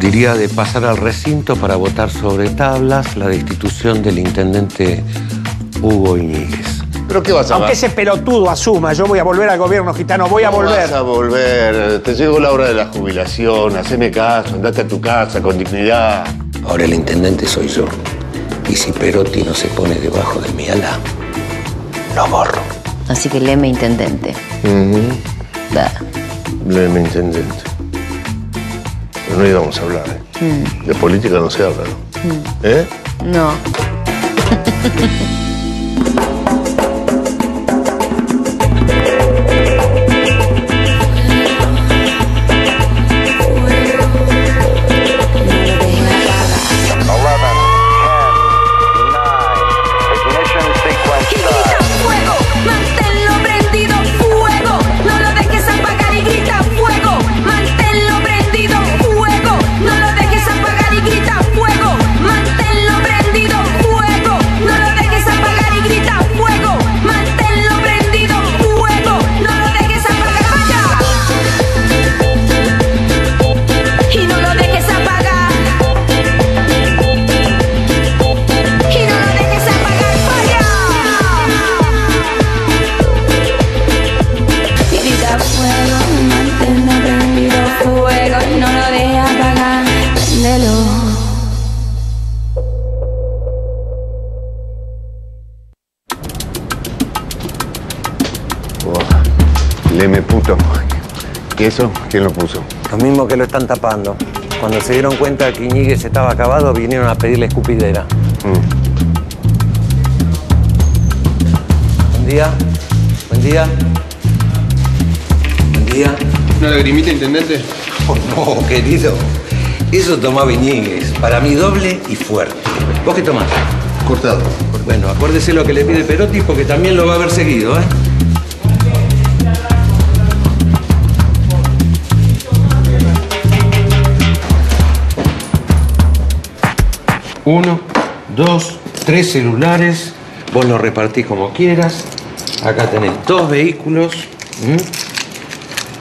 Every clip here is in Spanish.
diría de pasar al recinto para votar sobre tablas la destitución del intendente Hugo Iñiguez. ¿Pero qué vas a Aunque ese pelotudo asuma, yo voy a volver al gobierno gitano, voy a ¿Cómo volver. vas a volver? Te llegó la hora de la jubilación, haceme caso, andate a tu casa con dignidad. Ahora el intendente soy yo. Y si Perotti no se pone debajo de mi ala, lo borro. Así que leme intendente. Da. Léeme, intendente. Pero no íbamos a hablar, ¿eh? De política no se habla, ¿no? ¿Eh? No. Oh, Leme puto. ¿Qué eso? ¿Quién lo puso? Los mismos que lo están tapando. Cuando se dieron cuenta que Iñiguez estaba acabado, vinieron a pedirle escupidera. Buen día. Buen día. Buen día. ¿Una lagrimita, intendente? Oh, no, querido. Eso tomaba Iñiguez. Para mí doble y fuerte. ¿Vos qué tomás? Cortado. Bueno, acuérdese lo que le pide Perotti porque también lo va a haber seguido, ¿eh? Uno, dos, tres celulares. Vos lo repartís como quieras. Acá tenés dos vehículos.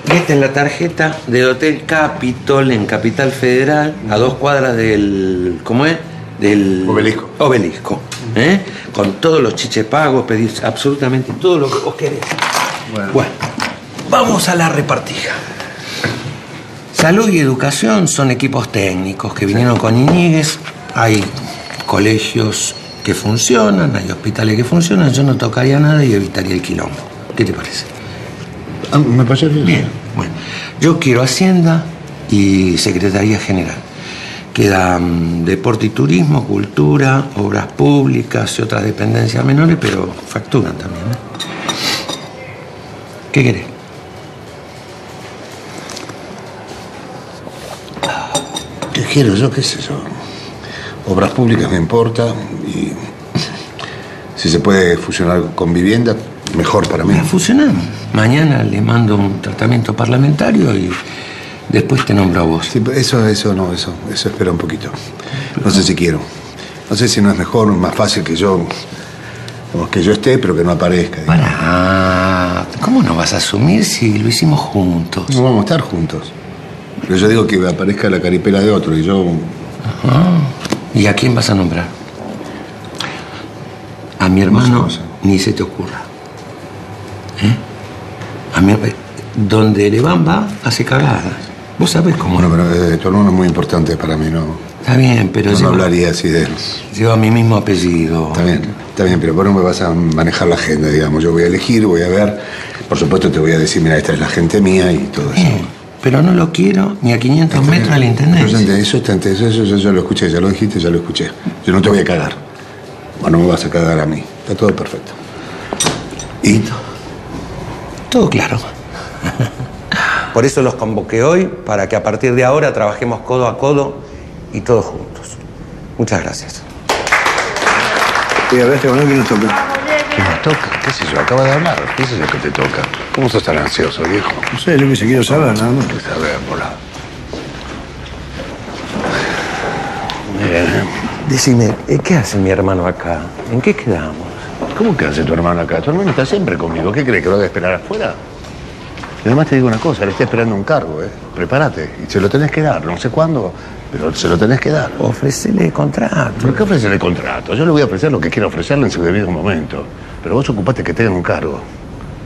Y esta es la tarjeta del Hotel Capitol en Capital Federal, a dos cuadras del. ¿Cómo es? Del. Obelisco. Obelisco. ¿eh? Con todos los chiches pagos, pedís absolutamente todo lo que vos querés. Bueno. vamos a la repartija. Salud y educación son equipos técnicos que vinieron con Iñiguez. Hay colegios que funcionan, hay hospitales que funcionan. Yo no tocaría nada y evitaría el quilombo. ¿Qué te parece? Ah, me parece bien. Bien, bueno. Yo quiero Hacienda y Secretaría General. Quedan deporte y turismo, cultura, obras públicas y otras dependencias menores, pero facturan también. ¿eh? ¿Qué querés? ¿Qué quiero yo? ¿Qué sé yo? Obras públicas me importa y si se puede fusionar con vivienda, mejor para mí. Mira, fusionamos. Mañana le mando un tratamiento parlamentario y después te nombro a vos. Sí, eso, eso no, eso, eso espera un poquito. No sé si quiero. No sé si no es mejor, más fácil que yo, que yo esté, pero que no aparezca. digamos. Pará. ¿Cómo no vas a asumir si lo hicimos juntos? No vamos a estar juntos. Pero yo digo que aparezca la caripela de otro y yo. ¿Y a quién vas a nombrar? A mi hermano No no ni se te ocurra. ¿Eh? A mi donde Levan va, hace cagadas. Vos sabés cómo Bueno, pero eh, tu hermano es muy importante para mí, ¿no? Está bien, pero No, no lleva, hablaría así de él. lleva mi mismo apellido. Está bien, está bien, pero vos no me vas a manejar la agenda, digamos. Yo voy a elegir, voy a ver. Por supuesto, te voy a decir, mira, esta es la gente mía y todo eso. Pero no lo quiero ni a 500 metros del Pero, intendencia. gente, Eso, está- eso, eso, eso ya lo escuché, ya lo dijiste, ya lo escuché. Yo no te voy a cagar. Bueno, no me vas a cagar a mí. Está todo perfecto. ¿Y? Todo claro. Por eso los convoqué hoy, para que a partir de ahora trabajemos codo a codo y todos juntos. Muchas gracias. Y a ver, este bueno que nos toca. ¿Qué nos toca? ¿Qué sé yo? Acaba de hablar. ¿Qué es eso que te toca? ¿Cómo sos tan ansioso, viejo? No sé, lo que se quiero saber, nada más. A ver, mola. Decime, ¿eh, ¿qué hace mi hermano acá? ¿En qué quedamos? ¿Cómo que hace tu hermano acá? Tu hermano está siempre conmigo. ¿Qué crees que lo a esperar afuera? Y además te digo una cosa, le está esperando un cargo, ¿eh? Prepárate. Y se lo tenés que dar, no sé cuándo, pero se lo tenés que dar. Ofrecele contrato. ¿Por qué ofrecerle contrato? Yo le voy a ofrecer lo que quiera ofrecerle en su debido momento. Pero vos ocupate que tenga un cargo.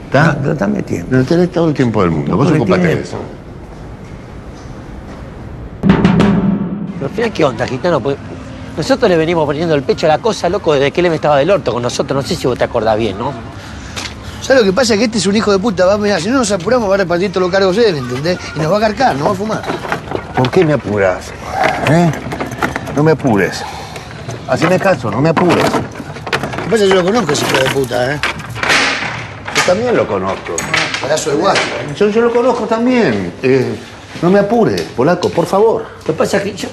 ¿Está? Da- dame tiempo. No tenés todo el tiempo del mundo. Vos ocupate de eso. Pero al final, ¿qué onda, gitano? Pues nosotros le venimos poniendo el pecho a la cosa, loco, desde que él me estaba del orto con nosotros. No sé si vos te acordás bien, ¿no? ¿Sabes lo que pasa? Que este es un hijo de puta. Va, mirá, si no nos apuramos, va a repartir todos los cargos él, ¿entendés? Y nos va a cargar, nos va a fumar. ¿Por qué me apuras? ¿Eh? No me apures. Haceme caso, no me apures. Lo que pasa es que yo lo conozco, ese hijo de puta, ¿eh? Yo también lo conozco. Pedazo de guacho. Yo, yo lo conozco también. Eh, no me apures, polaco, por favor. Lo que pasa es que yo,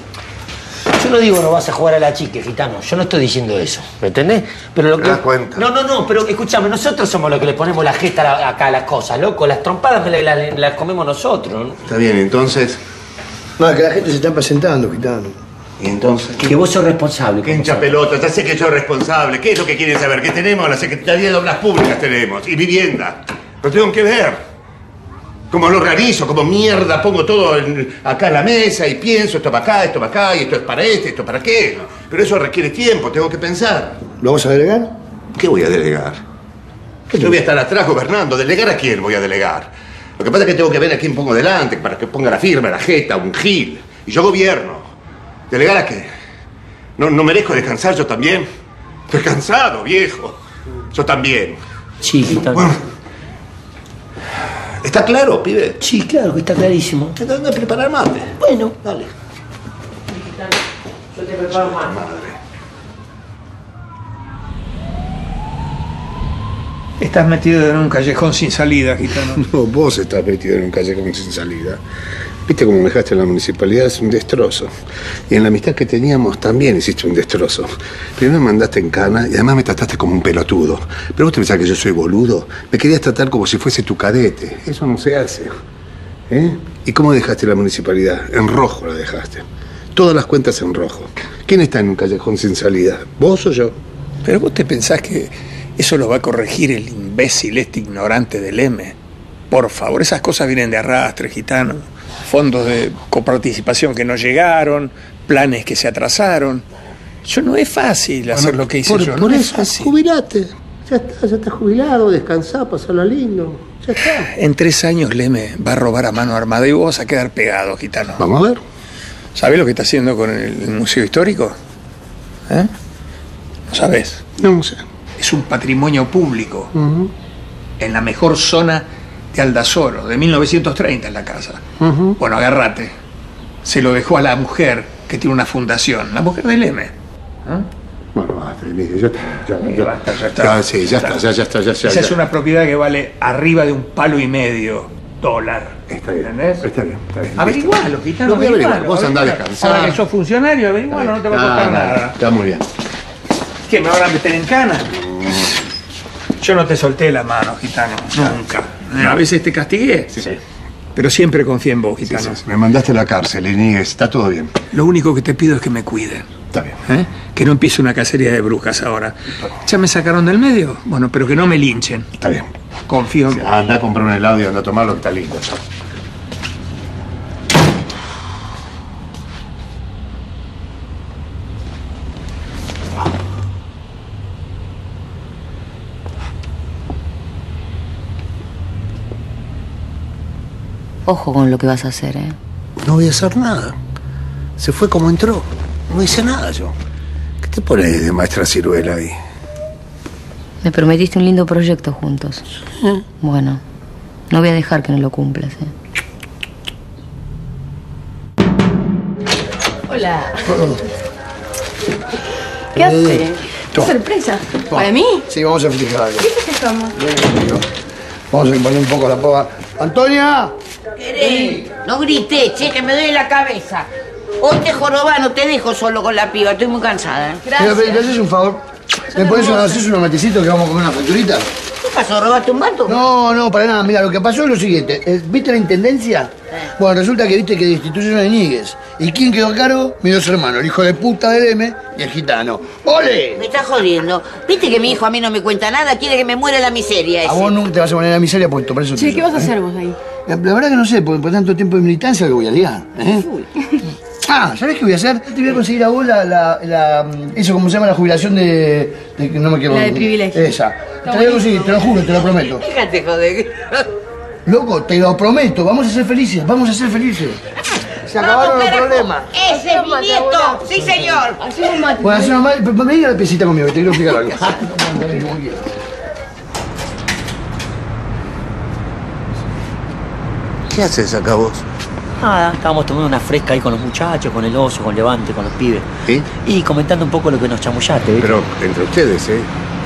yo no digo no vas a jugar a la chique, gitano. Yo no estoy diciendo eso, ¿me entendés? Pero lo ¿Te que... das cuenta? No, no, no, pero escúchame, nosotros somos los que le ponemos la gesta a la- acá a las cosas, loco. Las trompadas me las, las- las comemos nosotros. ¿no? Está bien, entonces. No, es que la gente se está presentando, gitano. ¿Y entonces? Que vos sos responsable. ¿Qué como hincha sos. pelota? Ya sé que soy responsable. ¿Qué es lo que quieren saber? ¿Qué tenemos? La Secretaría de Obras Públicas tenemos. Y vivienda. Lo tengo que ver. Como lo organizo, como mierda, pongo todo en- acá en la mesa y pienso esto para acá, esto para acá, y esto es para este, esto para qué. Pero eso requiere tiempo, tengo que pensar. ¿Lo vamos a delegar? ¿Qué voy a delegar? Yo voy a estar atrás gobernando. ¿Delegar a quién voy a delegar? Lo que pasa es que tengo que ver a quién pongo delante para que ponga la firma, la jeta, un gil. Y yo gobierno. ¿Delegar a qué? ¿No, no merezco descansar yo también? Estoy cansado, viejo. Yo también. Sí, gitano. Bueno. ¿Está claro, pibe? Sí, claro que está clarísimo. Anda a preparar mate. Bueno, dale. Yo te preparo más. Madre. Estás metido en un callejón sin salida, gitano. No, vos estás metido en un callejón sin salida. Viste cómo me dejaste en la municipalidad, es un destrozo. Y en la amistad que teníamos también hiciste un destrozo. Primero me mandaste en cana y además me trataste como un pelotudo. Pero vos te pensás que yo soy boludo. Me querías tratar como si fuese tu cadete. Eso no se hace. ¿Eh? ¿Y cómo dejaste la municipalidad? En rojo la dejaste. Todas las cuentas en rojo. ¿Quién está en un callejón sin salida? ¿Vos o yo? Pero vos te pensás que eso lo va a corregir el imbécil este ignorante del M. Por favor, esas cosas vienen de arrastre, gitano. Fondos de coparticipación que no llegaron, planes que se atrasaron. Yo no es fácil hacer lo que hice por, yo. Por no es eso, fácil. jubilate. Ya está, ya estás jubilado, descansá, pasala lindo. Ya está. En tres años Leme va a robar a mano armada y vos vas a quedar pegado, gitano. Vamos a ver. ¿Sabés lo que está haciendo con el, Museo Histórico? ¿Eh? ¿No sabés? No sé. Es un patrimonio público. En la mejor zona de Aldazoro, de 1930 en la casa. Bueno, agárrate. Se lo dejó a la mujer que tiene una fundación, la mujer del M. Bueno, basta, Emilio, ya está. Ya, Sí, ya, basta, ya está. sí, ya está, ya, ya está, ya. Esa es una propiedad que vale arriba de un palo y medio dólar. Está bien, ¿Entendés? está bien, está bien. Averigualo, gitano. Lo voy a averiguar, averigualo, vos andá descansar. Ahora que sos funcionario, averigualo, no te va a costar Ah, nada. Está muy bien. ¿Qué, me van a meter en cana? Yo no te solté la mano, gitano, nunca. A veces te castigué, pero siempre confié en vos, Sí, gitano. sí, sí. Me mandaste a la cárcel, Iñiguez, está todo bien. Lo único que te pido es que me cuiden. Está bien. ¿eh? Que no empiece una cacería de brujas ahora. ¿Ya me sacaron del medio? Bueno, pero que no me linchen. Está bien. Confío en Anda a comprar un helado y anda a tomarlo, que está lindo. Ojo con lo que vas a hacer, ¿eh? No voy a hacer nada. Se fue como entró. No hice nada yo. ¿Qué te pones de maestra ciruela ahí? Me prometiste un lindo proyecto juntos. Bueno, no voy a dejar que no lo cumplas, ¿eh? Hola. ¿Qué hace? Toma. ¿Sorpresa? ¿Para mí? Sí, vamos a festejar algo. ¿Qué festejamos? Vamos a poner un poco la pava. ¡Antonia! No grité, che, que me duele la cabeza. Hoy te joroba, no te dejo solo con la piba, estoy muy cansada. Mira, ¿me haces un favor? ¿Me pones una, haces unos matecitos que vamos a comer una facturita? ¿Qué pasó? ¿Robaste un vato? No, no, para nada. Mira, lo que pasó es lo siguiente. Eh, ¿Viste la intendencia? Bueno, resulta que viste que destituyeron a Iñiguez. ¿Y quién quedó a cargo? Mis dos hermanos, el hijo de puta del M y el gitano. ¡Ole! Me está jodiendo. ¿Viste que mi hijo a mí no me cuenta nada? Quiere que me muera la miseria A vos nunca te vas a poner en la miseria porque por eso Che, te- ¿qué vas a ¿eh? hacer vos ahí? La, la verdad que no sé, porque por tanto tiempo de militancia lo voy a liar. ¿eh? Ah, ¿sabés qué voy a hacer? Te voy a conseguir a vos la, la, la- eso como se llama la jubilación de, de que no me quiero. La de privilegio. Esa. Te la voy a conseguir, te lo juro, te lo prometo. Fíjate, joder. Loco, te lo prometo, vamos a ser felices, vamos a ser felices. Se acabaron los problemas. ¡Ese es mi nieto! ¡Sí, señor! Hacemos mate. Bueno, hacer normal, pero vení a la piecita conmigo, que te quiero explicar algo. ¿Qué haces acá vos? Nada, estábamos tomando una fresca ahí con los muchachos, con el oso, con Levante, con los pibes. ¿Sí? Y comentando un poco lo que nos chamullaste. Pero entre ustedes, ¿eh?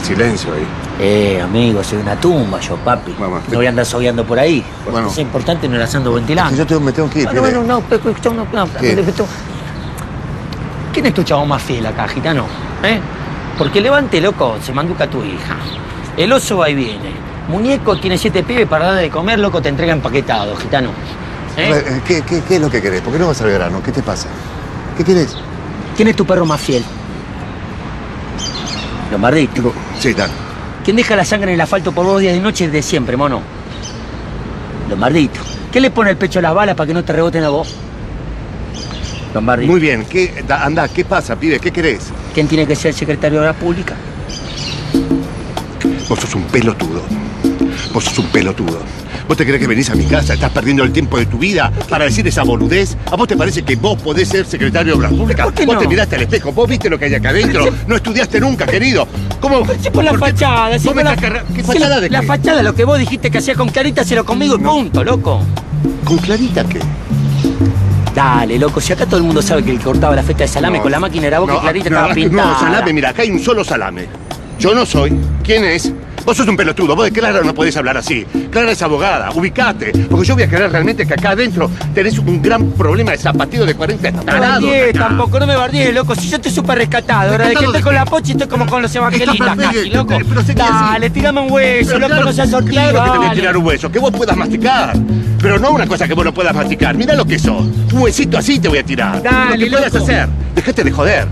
Silencio ahí. Eh, amigo, soy una tumba yo, papi. Vamos. No voy a andar sogueando por ahí. Bueno. Es importante no las ando ventilando. Yo tengo- me tengo que ir, Bueno, bueno, no, pero, pero, no, no, ¿Quién es tu chavo más fiel acá, gitano? ¿Eh? Porque Levante, loco, se manduca a tu hija. El oso va y viene. Muñeco tiene siete pibes para darle de comer, loco, te entrega empaquetado, gitano. ¿Eh? Eh, ¿Qué, qué, qué es lo que querés? ¿Por qué no vas al grano? ¿Qué te pasa? ¿Qué querés? ¿Quién es tu perro más fiel? Lombardito. Sí, dale. ¿Quién deja la sangre en el asfalto por dos días de noche desde siempre, mono? Lombardito. ¿Quién le pone el pecho a las balas para que no te reboten a vos? Lombardito. Muy bien. ¿Qué, da- anda, ¿qué pasa, pibe? ¿Qué querés? ¿Quién tiene que ser el secretario de la pública? Vos sos un pelotudo. Vos sos un pelotudo. ¿Vos te crees que venís a mi casa, estás perdiendo el tiempo de tu vida para decir esa boludez? ¿A vos te parece que vos podés ser secretario de la Pública? ¿Por qué vos no? te miraste al espejo, vos viste lo que hay acá adentro. No estudiaste nunca, querido. ¿Cómo? Sí, por la por qué- fachada, sí, vos me por la, estás carga- ¿Qué sí, fachada la, de la qué? fachada, lo que vos dijiste que hacía con Clarita, se lo conmigo y punto, loco. ¿Con Clarita qué? Dale, loco, si acá todo el mundo sabe que el que cortaba la feta de salame No. con la máquina era vos, que Clarita no, estaba no, pintada. salame, mira, acá hay un solo salame. Yo no soy. ¿Quién es? Vos sos un pelotudo, vos de Clara no podés hablar así. Clara es abogada, ubicate. Porque yo voy a creer realmente que acá adentro tenés un gran problema de zapateo de 40 No me tarados. bardees, acá. tampoco, no me bardees, loco. Si yo estoy súper rescatado, ahora de que ¿Rescatado estoy de con la pocha y estoy como con los evangelitas Estás casi, loco. pero seguí así. Dale, tirame un hueso, Pero loco, claro, no seas sortido. Claro que te voy a tirar un hueso, que vos puedas masticar. Pero no una cosa que vos no puedas masticar. Mirá lo que sos. Un huesito así te voy a tirar. Dale, lo que puedas hacer. Dejate de joder.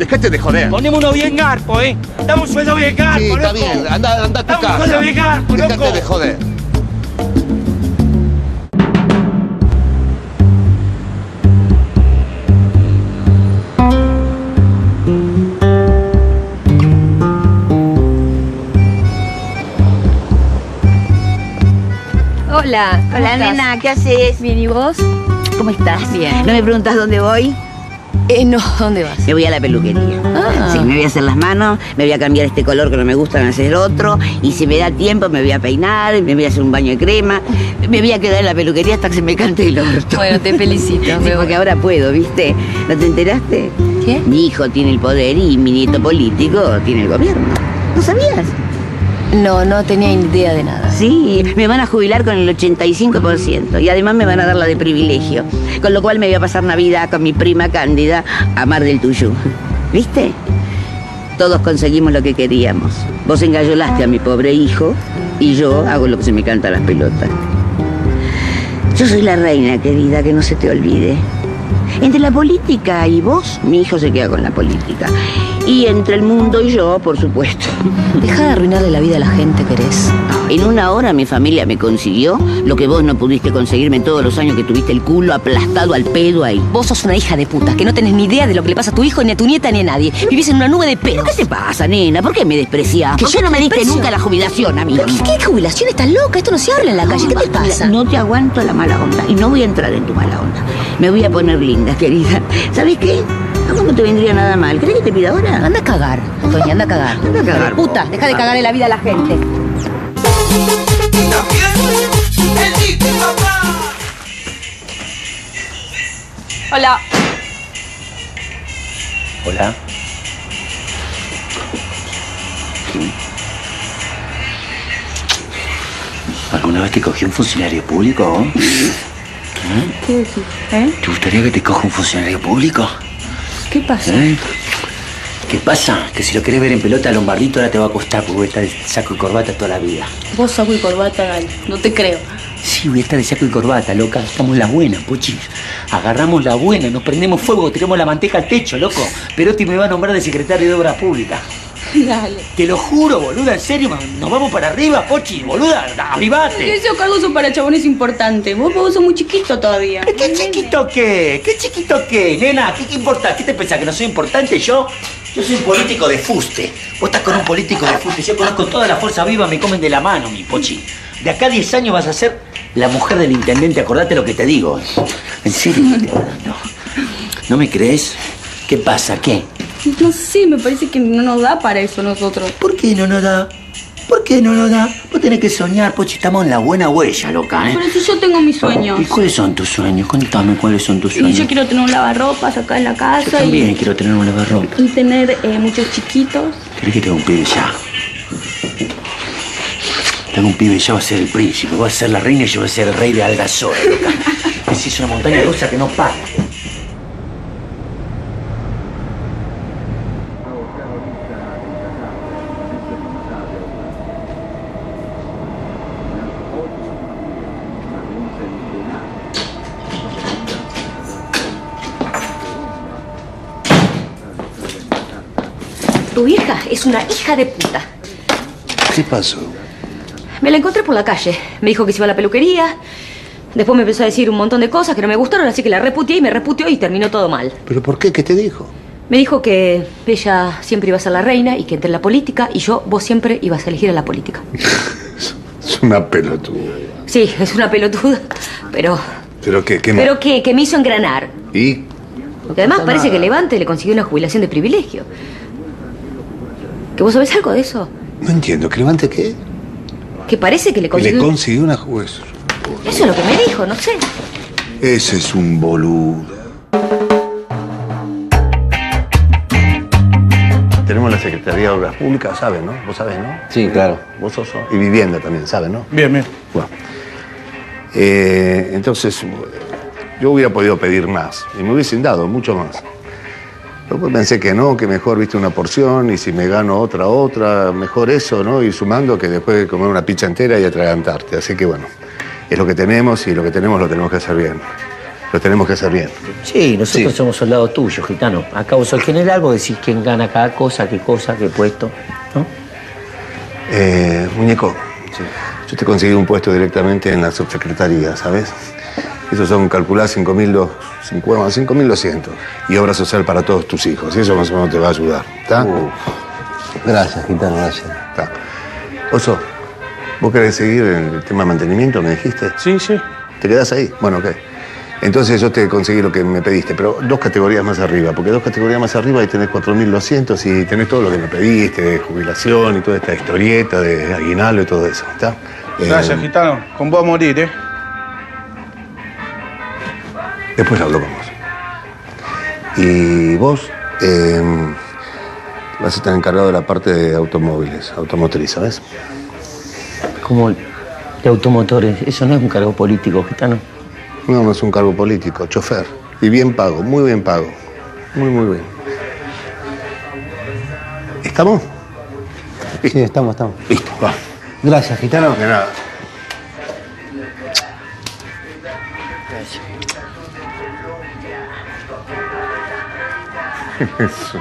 Dejate de joder. Poneme uno bien garpo, ¿eh? Dame un sueldo bien garpo, Sí, está loco. bien. Anda, anda a tu Dame un casa. sueldo bien garpo, Dejate loco. de joder. Hola. ¿cómo Hola, estás? nena, ¿qué haces? Bien, ¿y vos? ¿Cómo estás? Bien. ¿No me preguntas dónde voy? Eh, no, ¿dónde vas? Me voy a la peluquería. Ah. Sí, me voy a hacer las manos, me voy a cambiar este color que no me gusta, me voy a hacer otro. Y si me da tiempo, me voy a peinar, me voy a hacer un baño de crema. Me voy a quedar en la peluquería hasta que se me cante el orto. Bueno, te felicito. Sí, porque ahora puedo, ¿viste? ¿No te enteraste? ¿Qué? Mi hijo tiene el poder y mi nieto político tiene el gobierno. ¿No sabías? No, no tenía idea de nada. Sí, me van a jubilar con el 85% y además me van a dar la de privilegio. Con lo cual me voy a pasar Navidad con mi prima Cándida a Mar del Tuyú. ¿Viste? Todos conseguimos lo que queríamos. Vos engallolaste a mi pobre hijo y yo hago lo que se me canta a las pelotas. Yo soy la reina, querida, que no se te olvide. Entre la política y vos, mi hijo se queda con la política. Y entre el mundo y yo, por supuesto. Deja de arruinarle la vida a la gente, querés. En una hora mi familia me consiguió lo que vos no pudiste conseguirme en todos los años que tuviste el culo aplastado al pedo ahí. Vos sos una hija de puta, que no tenés ni idea de lo que le pasa a tu hijo, ni a tu nieta, ni a nadie. Vivís en una nube de ¿Pero pedos. qué te pasa, nena? ¿Por qué me despreciás? Que ¿Por yo no me diste desprecio. nunca la jubilación a mí? ¿Pero qué, qué jubilación? Estás loca, esto no se habla en la calle. ¿Qué te pasa? No te aguanto la mala onda y no voy a entrar en tu mala onda. Me voy a poner linda, querida. ¿Sabes qué? A vos no te vendría nada mal. ¿Crees que te pida ahora? Anda a cagar, Toña, anda a cagar. Anda a cagar, Puta, deja de cagarle la vida a la gente. Hola. Hola. ¿Alguna vez te cogió un funcionario público? ¿Qué decís? ¿Eh? ¿Te gustaría que te coja un funcionario público? ¿Qué pasa? ¿Eh? ¿Qué pasa? Que si lo querés ver en pelota, Lombardito ahora te va a costar porque voy a estar de saco y corbata toda la vida. Vos saco y corbata, dale. No te creo. Sí, voy a estar de saco y corbata, loca. Estamos en las buenas, pochi. Agarramos la buena, nos prendemos fuego, tiramos la manteca al techo, loco. Perotti me va a nombrar de secretario de Obras Públicas. Dale. Te lo juro, boluda, en serio, nos vamos para arriba, Pochi, boluda, avivate. Ese cargo son para chabones importantes. Vos, vos sos muy chiquito todavía. ¿Qué chiquito qué? ¿Qué chiquito qué? Nena, ¿qué, qué importa? ¿Qué te pensás? ¿Que no soy importante yo? Yo soy un político de fuste. Vos estás con un político de fuste. Yo conozco toda la fuerza viva, me comen de la mano, mi Pochi. De acá a 10 años vas a ser la mujer del intendente, acordate lo que te digo. En serio, hablando. ¿No me crees? ¿Qué pasa? ¿Qué? No sé, me parece que no nos da para eso nosotros. ¿Por qué no nos da? ¿Por qué no nos da? Vos tenés que soñar, Pochi, estamos en la buena huella, loca, ¿eh? Pero si yo tengo mis sueños. ¿Y cuáles son tus sueños? Contame cuáles son tus Y sueños. yo quiero tener un lavarropas acá en la casa. Yo también quiero tener un lavarropa. Y, y tener eh, muchos chiquitos. ¿Querés que tenga un pibe ya? Tengo un pibe ya va a ser el príncipe, va a ser la reina y yo voy a ser el rey de Algazora, loca. Es una montaña rusa que no para. Tu hija es una hija de puta. ¿Qué pasó? Me la encontré por la calle. Me dijo que se iba a la peluquería. Después me empezó a decir un montón de cosas que no me gustaron, así que la reputié y me reputió y terminó todo mal. ¿Pero por qué? ¿Qué te dijo? Me dijo que ella siempre iba a ser la reina y que entre en la política y yo, vos siempre ibas a elegir a la política. Es una pelotuda. Sí, es una pelotuda, pero... ¿Pero qué? ¿Qué más? Pero que, que me hizo engranar. ¿Y? Porque además parece nada. que Levante le consiguió una jubilación de privilegio. ¿Que vos sabés algo de eso? No entiendo. ¿Que levante qué? Que parece que le Le consiguió... consiguió una juez. Eso es lo que me dijo, no sé. Ese es un boludo. Tenemos la Secretaría de Obras Públicas, ¿sabes, no? Vos sabés, ¿no? Sí, claro. Vos sos... Y vivienda también, ¿sabes, no? Bien, bien. Bueno. Eh, entonces, yo hubiera podido pedir más. Y me hubiesen dado mucho más. Pero pues pensé que no, que mejor viste una porción y si me gano otra, otra, mejor eso, ¿no? Y sumando que después de comer una pizza entera y atragantarte. Así que bueno, es lo que tenemos y lo que tenemos lo tenemos que hacer bien. Lo tenemos que hacer bien. Sí, nosotros somos soldados tuyos, gitano. Acá vos sos general, vos decís quién gana cada cosa, qué cosa, qué puesto. ¿no? Eh, muñeco, yo te conseguí un puesto directamente en la subsecretaría, ¿sabes? Esos son calcular 5.200 y obra social para todos tus hijos. Y eso más o menos te va a ayudar, ¿está? Gracias, gitano, gracias. Está. Oso, ¿vos querés seguir en el tema de mantenimiento, me dijiste? Sí, sí. ¿Te quedás ahí? Bueno, ok. Entonces yo te conseguí lo que me pediste, pero dos categorías más arriba, porque dos categorías más arriba ahí tenés 4.200 y tenés todo lo que me pediste, de jubilación y toda esta historieta de aguinaldo y todo eso, ¿está? Eh, Gracias, gitano. Con vos a morir, ¿eh? Después hablo con vos. Y vos eh, vas a estar encargado de la parte de automóviles, automotriz, ¿sabes? Como de automotores, eso no es un cargo político, gitano. No, no es un cargo político, chofer. Y bien pago, muy bien pago. Muy, muy bien. ¿Estamos? Sí, estamos, estamos. Listo, va. Gracias, gitano. De nada. Eso.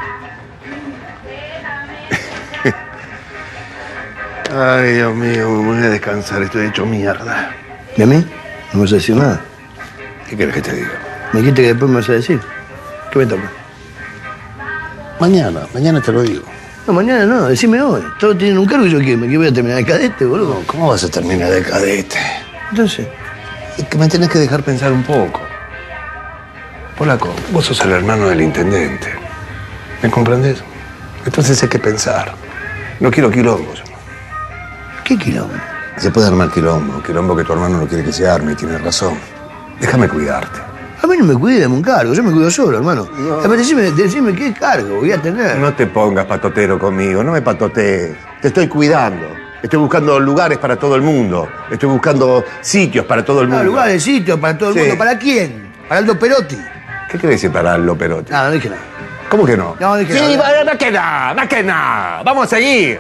Ay, Dios mío, me voy a descansar, estoy hecho mierda. ¿Y a mí? ¿No me vas a decir nada? ¿Qué quieres que te diga? ¿Me dijiste que después me vas a decir? ¿Qué me toca? Mañana, mañana te lo digo. No, mañana no, decime hoy. Todos tienen un cargo y yo que, que voy a terminar de cadete, boludo. ¿Cómo vas a terminar de cadete? Entonces, Es que me tenés que dejar pensar un poco. Polaco, vos sos el hermano del intendente. ¿Me comprendes? Entonces hay que pensar. No quiero quilombos. ¿qué quilombo? Se puede armar quilombo, quilombo que tu hermano no quiere que se arme y tiene razón. Déjame cuidarte. A mí no me cuide, dame un cargo, yo me cuido solo, hermano. Además, decime, decime qué cargo voy a tener. No te pongas patotero conmigo, no me patotees. Te estoy cuidando. Estoy buscando lugares para todo el mundo. Estoy buscando sitios para todo el No, mundo. lugares, sitios para todo el Sí. mundo. ¿Para quién? ¿Para Aldo Perotti? ¿Qué quiere decir para Aldo Perotti? No, no dije nada. ¿Cómo que no? No, dije Sí, va- que nada, que nada. Vamos a seguir.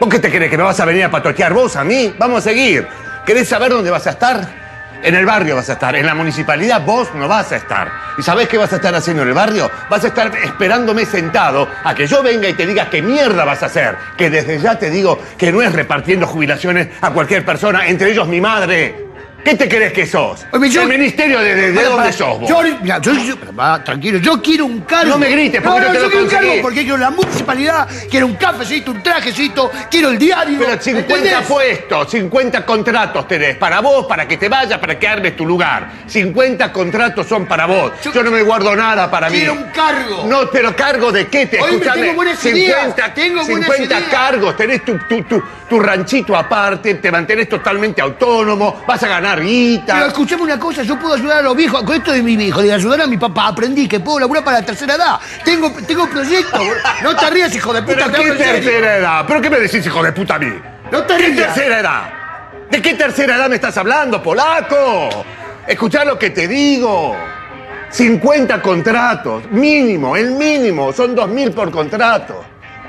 ¿Vos qué te crees que me vas a venir a patotear vos a mí? Vamos a seguir. ¿Querés saber dónde vas a estar? En el barrio vas a estar, en la municipalidad vos no vas a estar. ¿Y sabés qué vas a estar haciendo en el barrio? Vas a estar esperándome sentado a que yo venga y te diga qué mierda vas a hacer. Que desde ya te digo que no es repartiendo jubilaciones a cualquier persona, entre ellos mi madre. ¿Qué te crees que sos? Oye, yo- ¿El ministerio de, de- de dónde para. sos vos? Yo, mira, yo, yo- pero va, tranquilo, yo quiero un cargo. No me grites, porque no te yo lo quiero un conseguí. cargo porque quiero la municipalidad, quiero un cafecito, un trajecito, quiero el diario. Pero 50 ¿entendés? puestos, 50 contratos tenés. Para vos, para que te vayas, para que armes tu lugar. 50 contratos son para vos. Yo, no me guardo nada para mí. Quiero un cargo. No, pero cargo de qué te Oíme, escuchame. tengo buenas 50, ideas, tengo buenas 50 ideas. cargos, tenés tu, tu, tu, tu ranchito aparte, te mantenés totalmente autónomo, vas a ganar guita. Pero escuchame una cosa, yo puedo ayudar a los viejos, con esto de mi viejo, de ayudar a mi papá, aprendí que puedo laburar para la tercera edad. Tengo, tengo proyectos. No te rías, hijo de puta, ¿Pero qué tercera edad? ¿Pero qué me decís, hijo de puta, a mí? No te ¿Qué tercera edad? ¿De qué tercera edad me estás hablando, polaco? Escuchá lo que te digo. 50 contratos, mínimo, el mínimo, son 2.000 por contrato.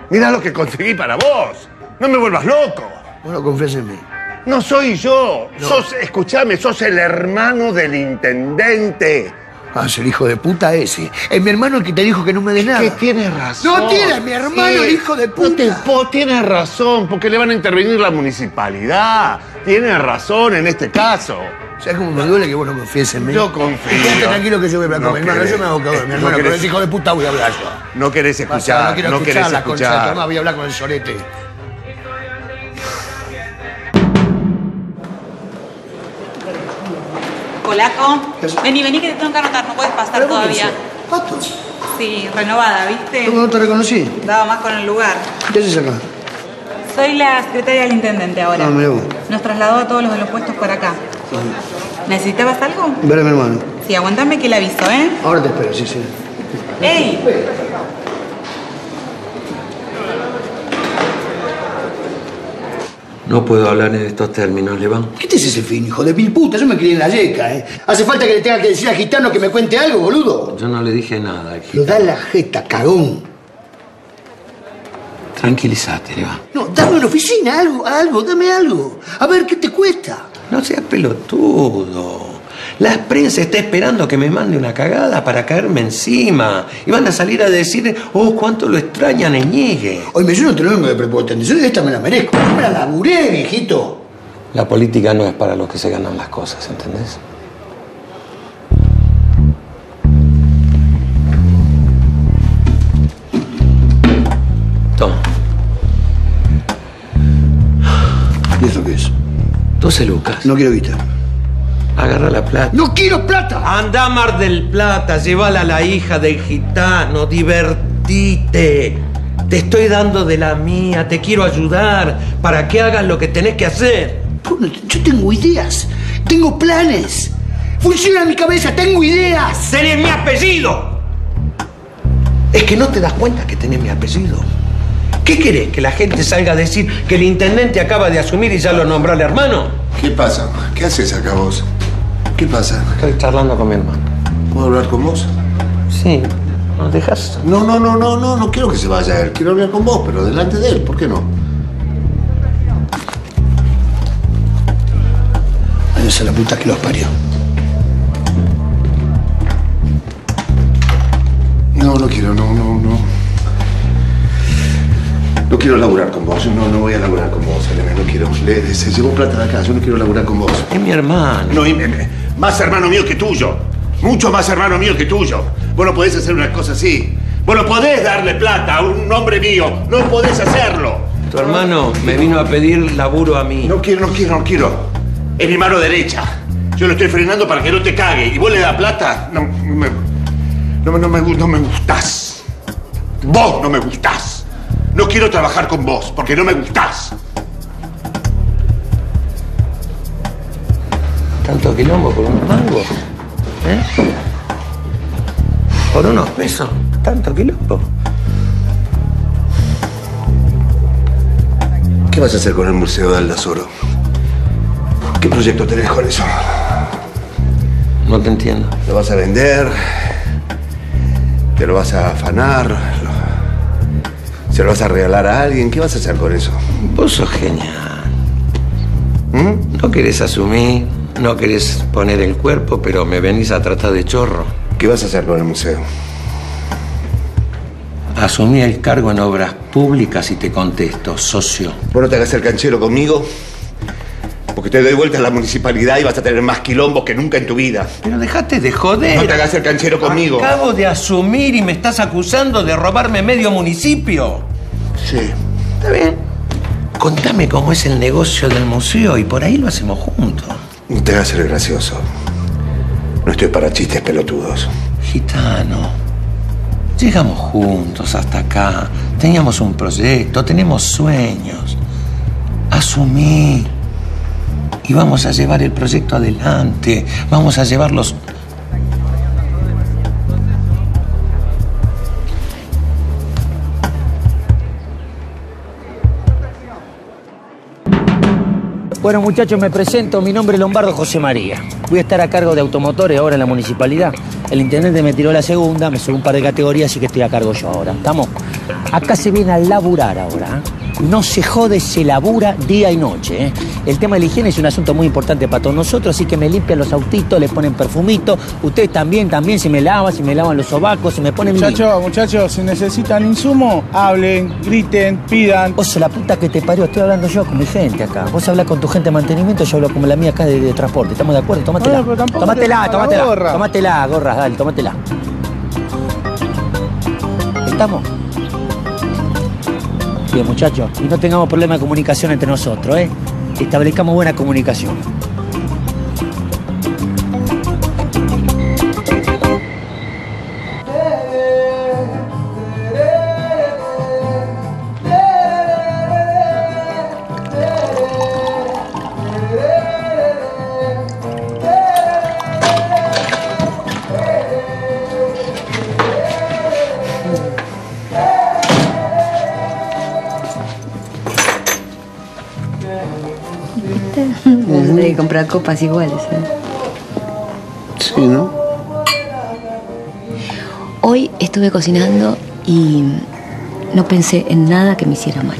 Mirá lo que conseguí para vos. No me vuelvas loco. Bueno, confías en mí. No soy yo. No. Sos, escuchame, sos el hermano del intendente. Ah, es el hijo de puta ese. Es mi hermano el que te dijo que no me des nada. Que tiene razón. No tiene, mi hermano, Sí. el hijo de No puta. te po- tienes razón, porque le van a intervenir la municipalidad. Tienes razón en este caso. ¿Sabes cómo me duele que vos no confíes en mí? Yo confío. Quédate tranquilo que yo voy a hablar No con mi hermano. Yo me hago cabrón, mi No hermano. Con querés. ese hijo de puta voy a hablar yo. No querés Pasa, escuchar, no quiero no escuchar querés la concha escuchar. mamá, voy a hablar con el solete. Polaco, vení, vení que te tengo que anotar, no puedes pasar ¿Pero vos qué todavía. sos? ¿Pato? Sí, renovada, ¿viste? ¿Cómo no te reconocí? Daba más con el lugar. ¿Qué haces acá? Soy la secretaria del intendente ahora. Ah, mirá vos. Nos trasladó a todos los de los puestos para acá. ¿Necesitabas algo? Ver a mi hermano. Sí, aguantame que le aviso, ¿eh? Ahora te espero, sí, sí. ¡Ey! No puedo hablar en estos términos, Leván. ¿Qué te es ese fin, hijo de mil puta? Yo me crié en la yeca, ¿eh? ¿Hace falta que le tenga que decir al gitano que me cuente algo, boludo? Yo no le dije nada. Lo da la jeta, cagón. Tranquilízate, Leván. No, dame una oficina, algo, algo, dame algo. A ver, ¿qué te cuesta? No seas pelotudo. La prensa está esperando que me mande una cagada para caerme encima. Y van a salir a decir, oh, cuánto lo extrañan a Ñegue. Oye, yo no te lo vengo de prepotente. Yo esta me la merezco. Yo me la laburé, viejito. La política no es para los que se ganan las cosas, ¿entendés? Toma. ¿Y eso qué es? 12 lucas. No quiero vista. Agarra la plata. ¡No quiero plata! Anda a Mar del Plata, llévala a la hija del gitano, divertite. Te estoy dando de la mía, te quiero ayudar para que hagas lo que tenés que hacer. Bruno, Yo tengo ideas, tengo planes. Funciona mi cabeza, tengo ideas. ¡Tenés mi apellido! Es que no te das cuenta que tenés mi apellido. ¿Qué querés? ¿Que la gente salga a decir que el intendente acaba de asumir y ya lo nombró al hermano? ¿Qué pasa? ¿Qué haces acá vos? ¿Qué pasa? Estoy charlando con mi hermano. ¿Puedo hablar con vos? Sí, ¿nos dejas? No, no, no, no, no, no quiero que se vaya él. Quiero hablar con vos, pero delante de él, ¿por qué no? Váyanse a la puta que los parió. No, no quiero, no, no, no. No quiero laburar con vos. No, no voy a laburar con vos, Elena, no quiero. Le- se llevó plata de acá, yo no quiero laburar con vos. Es mi hermano. No, y me- me- más hermano mío que tuyo. Mucho más hermano mío que tuyo. Vos no podés hacer una cosa así. Vos no podés darle plata a un hombre mío. No podés hacerlo. Tu hermano me vino a pedir laburo a mí. No quiero, no quiero, no quiero. Es mi mano derecha. Yo lo estoy frenando para que no te cague. ¿Y vos le das plata? No, me, no, me- no me, no me gustás. Vos no me gustás. No quiero trabajar con vos porque no me gustás. Tanto quilombo por unos mangos. ¿Eh? Por unos pesos. Tanto quilombo. ¿Qué vas a hacer con el Museo de Aldazoro? ¿Qué proyecto tenés con eso? No te entiendo. ¿Lo vas a vender? ¿Te lo vas a afanar? ¿Se lo vas a regalar a alguien? ¿Qué vas a hacer con eso? Vos sos genial. ¿No querés asumir? No querés poner el cuerpo, pero me venís a tratar de chorro. ¿Qué vas a hacer con el museo? Asumí el cargo en obras públicas y te contesto, socio. ¿Vos no te hagas el canchero conmigo? Porque te doy vuelta a la municipalidad y vas a tener más quilombo que nunca en tu vida. Pero dejate de joder. No te hagas el canchero conmigo. Acabo de asumir y me estás acusando de robarme medio municipio. Sí. Está bien. Contame cómo es el negocio del museo y por ahí lo hacemos juntos. No te gracioso. No estoy para chistes pelotudos. Gitano, llegamos juntos hasta acá. Teníamos un proyecto, tenemos sueños. Asumí. Y vamos a llevar el proyecto adelante. Vamos a llevarlos. Bueno, muchachos, me presento. Mi nombre es Lombardo José María. Voy a estar a cargo de automotores ahora en la municipalidad. El intendente me tiró la segunda, me subió un par de categorías, así que estoy a cargo yo ahora. ¿Estamos? Acá se viene a laburar ahora. ¿eh? No se jode, se labura día y noche. ¿eh? El tema de la higiene es un asunto muy importante para todos nosotros, así que me limpian los autitos, le ponen perfumito. Ustedes también, también, si me lavan, si me lavan los sobacos, si me ponen Muchachos, muchachos, si necesitan insumo, hablen, griten, pidan. Vos la puta que te parió, estoy hablando yo con mi gente acá. Vos hablas con tu gente de mantenimiento, yo hablo como la mía acá de, de transporte. ¿Estamos de acuerdo? Tómatela. Bueno, tómatela, te- tómatela. gorra. Tómatela, gorra, dale, tómatela. ¿Estamos? Muchachos. Y no tengamos problema de comunicación entre nosotros, ¿eh? Establezcamos buena comunicación. Comprar copas iguales. ¿eh? Sí, ¿no? Hoy estuve cocinando y no pensé en nada que me hiciera mal.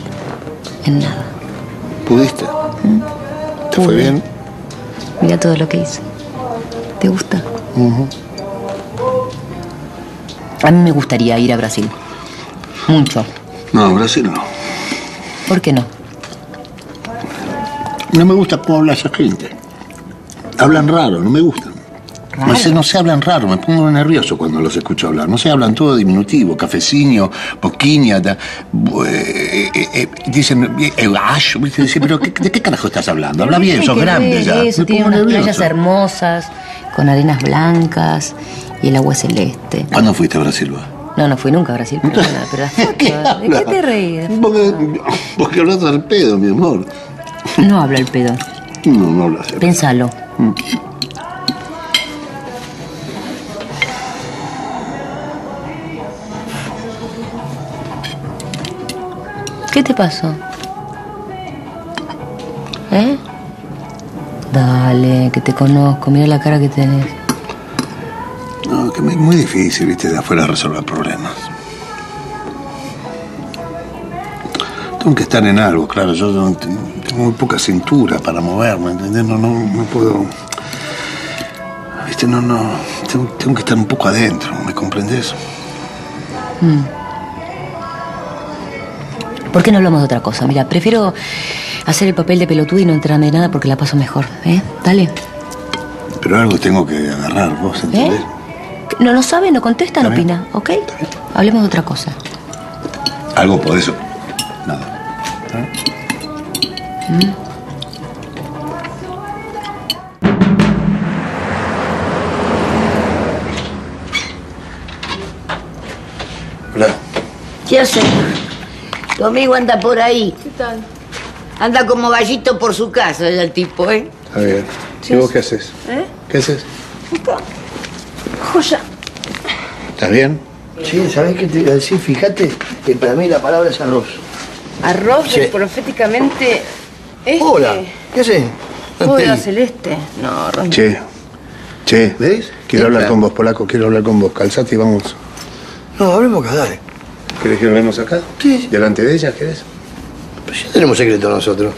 En nada. ¿Pudiste? ¿Te fue bien? Mira todo lo que hice. ¿Te gusta? A mí me gustaría ir a Brasil. Mucho. No, Brasil no. ¿Por qué no? No me gusta cómo habla esa gente. Hablan raro, no me gustan. No sé, no se hablan raro, me pongo nervioso cuando los escucho hablar. No se hablan todo diminutivo, cafecino, boquiña, da- eh, eh, eh, dicen, eh, eh, ash. Dice, pero ¿qué- ¿de qué carajo estás hablando? Habla bien, sos grande ya. Eso, Me tiene pongo unas nervioso. playas hermosas, con arenas blancas y el agua celeste. ¿Cuándo fuiste a Brasil, vos? No, no fui nunca a Brasil, pero las fotos, ¿de qué te reís? Porque, porque hablas al pedo, mi amor. No habla el pedo. No, no hablas. Pénsalo. ¿Qué te pasó? ¿Eh? Dale, que te conozco. Mira la cara que tenés. No, que es muy difícil, viste, de afuera resolver problemas. Tengo que estar en algo, claro. Yo no tengo muy poca cintura para moverme, ¿entendés? No, no, no puedo. Viste, no, no. Tengo, tengo que estar un poco adentro, ¿me comprendes? Mm. ¿Por qué no hablamos de otra cosa? Mira, prefiero hacer el papel de pelotudo y no enterarme de nada porque la paso mejor, ¿eh? Dale. Pero algo tengo que agarrar, ¿vos entendés? ¿Eh? No lo sabe, no contesta, no opina, ¿ok? Hablemos de otra cosa. Algo por eso. Nada. Mm. Hola. ¿Qué hace? Tu amigo anda por ahí. ¿Qué tal? Anda como gallito por su casa, el tipo, ¿eh? A ver. ¿Y vos qué haces? ¿Eh? ¿Qué haces? Joya. ¿Estás bien? Sí, ¿sabés qué te iba a decir? Fíjate que para mí la palabra es arroz. Arroz Sí. proféticamente. Este. Hola, ¿qué haces? Hola, Celeste. No, Ron. Che. Che. ¿Ves? Quiero hablar con vos, polaco. Quiero hablar con vos. Calzate y vamos. No, hablemos acá, dale. ¿Querés que nos vemos acá? Sí. ¿Delante de ella, querés? Pues ya tenemos secreto nosotros.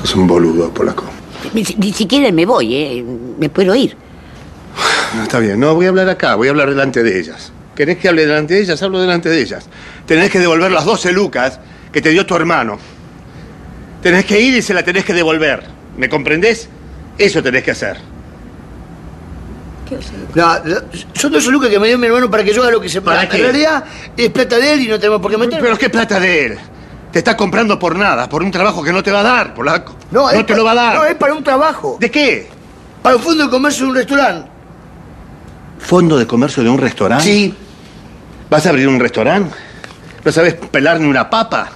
Sos un boludo, polaco. Ni, si- ni siquiera me voy, ¿eh? Me puedo ir. No, está bien, no voy a hablar acá, voy a hablar delante de ellas. ¿Querés que hable delante de ellas? Hablo delante de ellas. Tenés que devolver las 12 lucas que te dio tu hermano. Tenés que ir y se la tenés que devolver. ¿Me comprendés? Eso tenés que hacer. La- la- son dos lucas que me dio mi hermano para que yo haga lo que se ¿Para En qué? realidad es plata de él y no tenemos por qué meter. ¿Pero qué plata de él? Te está comprando por nada, por un trabajo que no te va a dar, polaco. No, es te lo va a dar. No, es para un trabajo. ¿De qué? Para un fondo de comercio de un restaurante. ¿Fondo de comercio de un restaurante? Sí. ¿Vas a abrir un restaurante? ¿No sabes pelar ni una papa?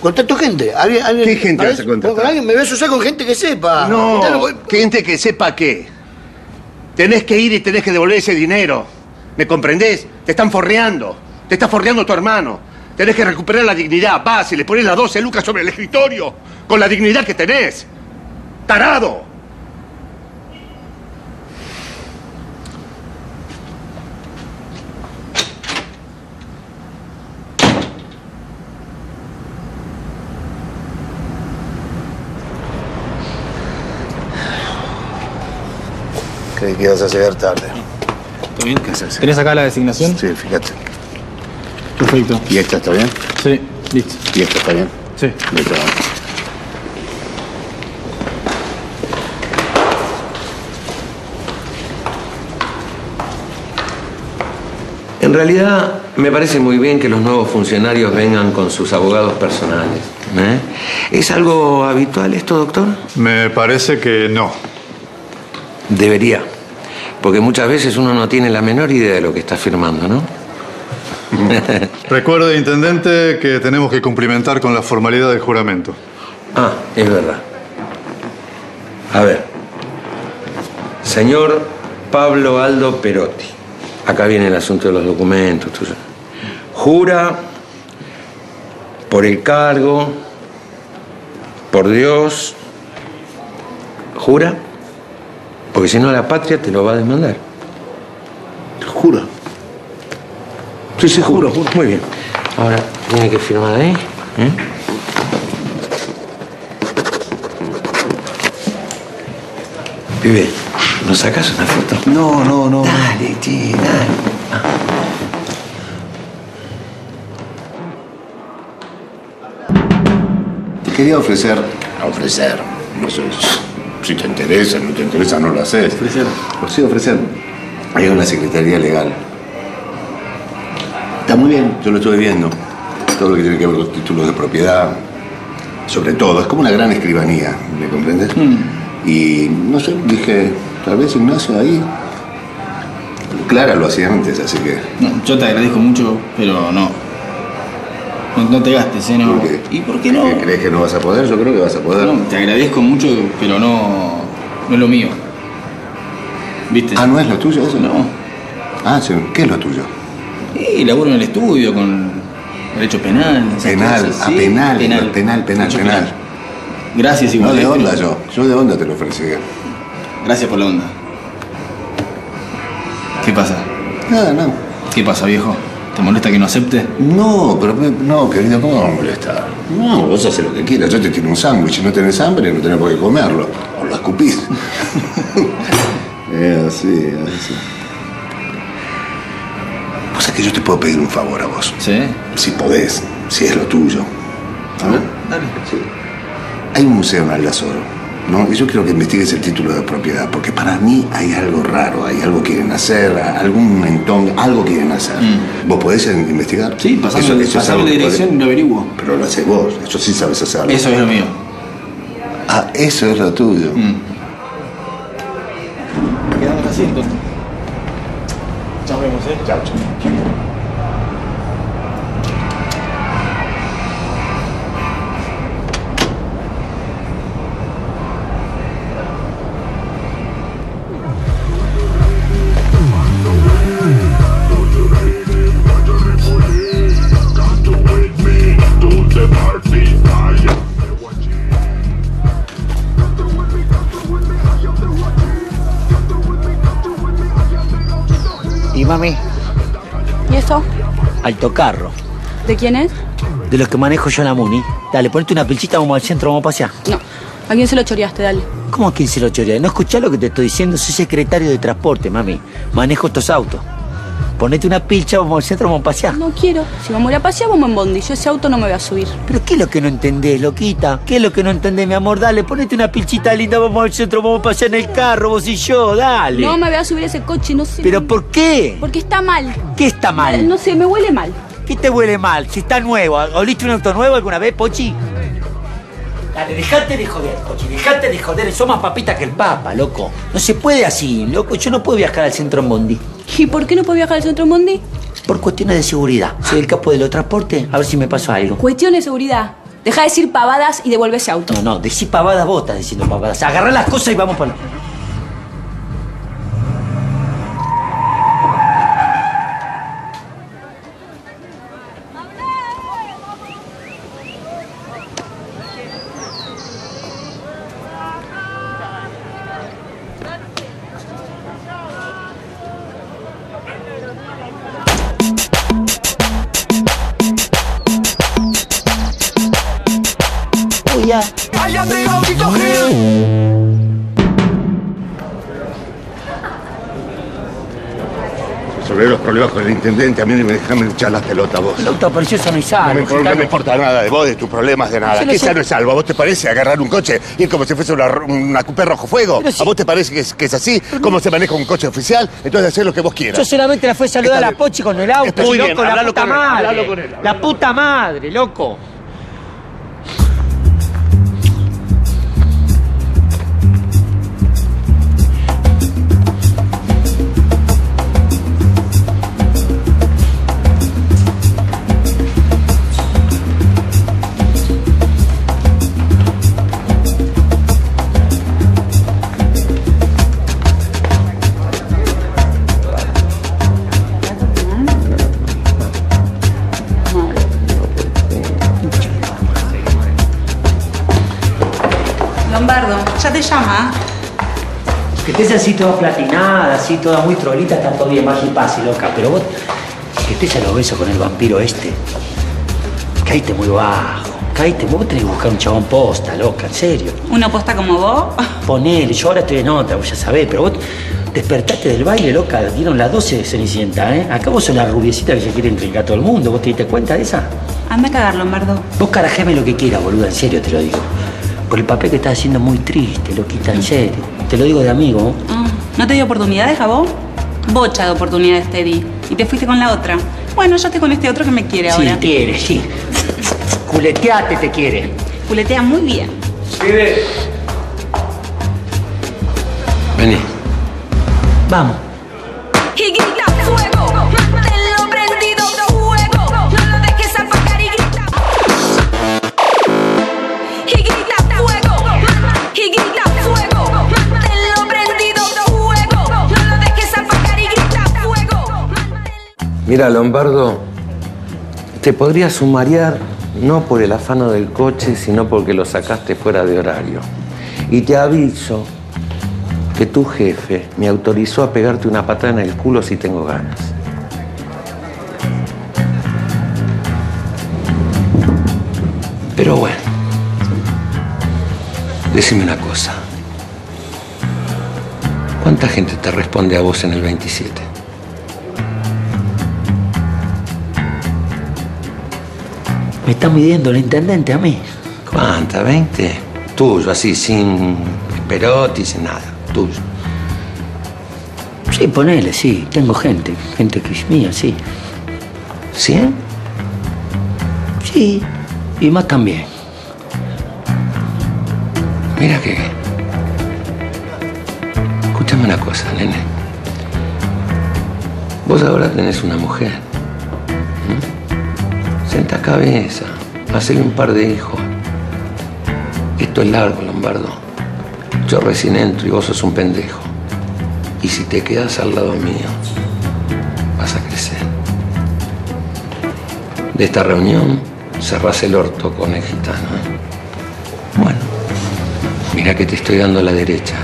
Contacto gente. ¿Alguien, alguien- ¿Qué gente vas a contactar? con alguien me voy a asociar con gente que sepa. No, gente que sepa qué. Tenés que ir y tenés que devolver ese dinero. ¿Me comprendés? Te están forreando. Te está forreando tu hermano. Tenés que recuperar la dignidad. Vas y le pones las 12 lucas sobre el escritorio. Con la dignidad que tenés. ¡Tarado! Ibas a llegar tarde. ¿Todo bien? ¿Qué haces? ¿Tenés acá la designación? Sí, fíjate. Perfecto. ¿Y esta está bien? Sí, listo. ¿Y esta está bien? Sí. Listo. En realidad, me parece muy bien que los nuevos funcionarios vengan con sus abogados personales. ¿eh? ¿Es algo habitual esto, doctor? Me parece que no. Debería. Porque muchas veces uno no tiene la menor idea de lo que está firmando, ¿no? Recuerde, intendente, que tenemos que cumplimentar con la formalidad del juramento. Ah, es verdad. A ver. Señor Pablo Aldo Perotti. Acá viene el asunto de los documentos. tuyo. Jura por el cargo, por Dios. ¿Jura? Porque si no la patria te lo va a demandar. Jura. Sí, sí, juro, juro. Muy bien. Ahora tiene que firmar ahí. ¿eh? Pibe, ¿nos sacas una foto? No, no, no. Dale, che, dale. Te quería ofrecer. Ofrecer. No sé. Si te interesa, no te interesa, no lo haces. Ofrecer. Sí, ofrecer. Hay una secretaría legal. Está muy bien, yo lo estuve viendo. Todo lo que tiene que ver con los títulos de propiedad. Sobre todo, es como una gran escribanía, ¿me comprendes? Y no sé, dije, tal vez Ignacio ahí. Clara lo hacía antes, así que. No, yo te agradezco mucho, pero no. No, no te gastes, ¿eh? No. ¿Y por qué no? ¿Qué ¿Crees que no vas a poder? Yo creo que vas a poder. No, te agradezco mucho, pero no, no es lo mío. ¿Viste? Ah, ¿no es lo tuyo eso? No. Ah, sí. ¿Qué es lo tuyo? Sí, laburo en el estudio con derecho penal. Penal, cosas, a sí, penal, penal, penal, penal, penal. Gracias No igual. de eh, onda yo. Yo de onda te lo ofrecí. Gracias por la onda. ¿Qué pasa? Nada, no. ¿Qué pasa, viejo? ¿Te molesta que no acepte? No, pero no, querido, ¿cómo va a molestar? No, vos haces lo que quieras. Yo te tiro un sándwich y no tenés hambre, no tenés por qué comerlo. O lo escupís. es así, es así. Vos sabés que yo te puedo pedir un favor a vos. ¿Sí? Si podés, si es lo tuyo. A ver, dale. Sí. Hay un museo en Aldazoro, ¿no? Yo quiero que investigues el título de propiedad, porque para mí hay algo raro, hay algo que quieren hacer, algún mentón, algo quieren hacer. ¿Vos podés investigar? Mm. Sí, pasame, Eso- pasame la dirección y lo averiguo. Pero lo haces vos, eso sí sabes hacerlo. Eso es lo mío. Ah, eso es lo tuyo. Mm. Quedamos así entonces. Chao, vemos, ¿eh? Chao, chao. Mami, ¿Y eso? alto carro. ¿De quién es? De los que manejo yo en la Muni. Dale, ponete una pilchita, vamos al centro, vamos a pasear. No. ¿A quién se lo choreaste? Dale. ¿Cómo a quién se lo chorea? ¿No escuchás lo que te estoy diciendo? Soy secretario de transporte, mami. Manejo estos autos. Ponete una pilcha, vamos al centro, vamos a pasear. No quiero. Si vamos a ir a pasear, vamos en bondi. Yo ese auto no me voy a subir. ¿Pero qué es lo que no entendés, loquita? ¿Qué es lo que no entendés, mi amor? Dale, ponete una pilchita linda, vamos al centro, vamos a pasear en el carro, vos y yo, dale. No me voy a subir a ese coche, no sé. ¿Pero por qué? Porque está mal. ¿Qué está mal? No sé, me huele mal. ¿Qué te huele mal? Si está nuevo. ¿Oliste un auto nuevo alguna vez, Pochi? Dale, dejate de joder, Pochi, dejate de joder. Sos más papita que el papa, loco. No se puede así, loco. Yo no puedo viajar al centro en Bondi. ¿Y por qué no puedo viajar al centro en bondi? Por cuestiones de seguridad. Soy el capo de los transportes. A ver si me pasó algo. Cuestión de seguridad. Deja de decir pavadas y devuelve ese auto. No, no, decí pavadas vos estás diciendo pavadas. Agarrá las cosas y vamos para... intendente, a mí me déjame echar las pelotas vos. El auto apareció sano y salvo. No me, importa, no me importa nada de vos, de tus problemas, de nada. Yo ¿Qué sano es salvo? ¿A vos te parece agarrar un coche y ir como si fuese una, una cupé rojo fuego? Pero. ¿A vos te parece que es, que es así? ¿Cómo se maneja un coche oficial? Entonces hacer lo que vos quieras. Yo solamente la fui a saludar a la. Pochi con el auto. Muy loco, bien, la puta con madre. él. La puta madre, loco. Estés así toda platinada, así toda muy trolita, está todo bien, más y paz y loca. Pero vos, que estés a los besos con el vampiro este, caíste muy bajo. Caíste, vos tenés que buscar un chabón posta, loca, en serio. ¿Una posta como vos? Ponele, yo ahora estoy en otra, vos ya sabés, pero vos despertaste del baile, loca, dieron las 12 de Cenicienta, ¿eh? Acá vos sos la rubiecita que se quiere entregar a todo el mundo, ¿vos te diste cuenta de esa? Anda a cagar, Lombardo. Vos carajeme lo que quieras, boluda, en serio te lo digo. Por el papel que estás haciendo muy triste, loquita, en serio. Te lo digo de amigo. Ah, ¿No te dio oportunidades a vos? Bocha de oportunidades te di. Y te fuiste con la otra. Bueno, yo estoy con este otro que me quiere Sí, ahora. quiere, sí. Culeteate te quiere. Culetea muy bien. Vení. Vamos. Mira, Lombardo, te podría sumariar no por el afano del coche, sino porque lo sacaste fuera de horario. Y te aviso que tu jefe me autorizó a pegarte una patada en el culo si tengo ganas. Pero bueno, decime una cosa. ¿Cuánta gente te responde a vos en el 27? Me está midiendo el intendente a mí. ¿Cuánta? ¿20? Tuyo, así, sin perotti, sin nada. Tuyo. Sí, ponele, sí. Tengo gente. Gente que es mía, sí. ¿Cien? Sí. Y más también. Mira que. Escúchame una cosa, nene. Vos ahora tenés una mujer. Senta cabeza, hacele un par de hijos. Esto es largo, Lombardo. Yo recién entro y vos sos un pendejo. Y si te quedas al lado mío, vas a crecer. De esta reunión cerrás el orto con el gitano. ¿eh? Bueno, mira que te estoy dando la derecha.